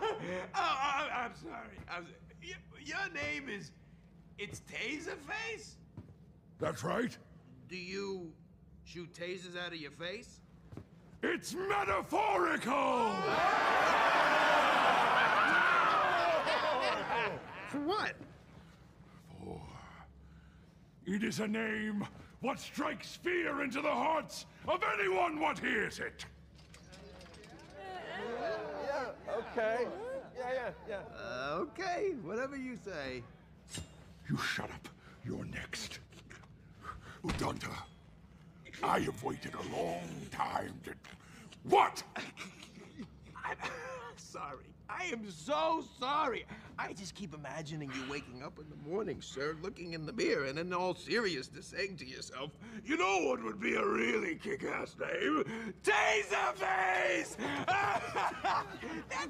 Oh, oh, I'm sorry. I'm, your, your name is. It's Taserface? That's right. Do you shoot tasers out of your face? It's metaphorical! For what? For it is a name what strikes fear into the hearts of anyone what hears it. Yeah, okay. Yeah, yeah, yeah. Uh, okay, whatever you say. You shut up. You're next. Udonta, I have waited a long time to. What? I'm sorry. I am so sorry. I just keep imagining you waking up in the morning, sir, looking in the mirror, and in all seriousness saying to yourself, you know what would be a really kick-ass name? Taserface! That's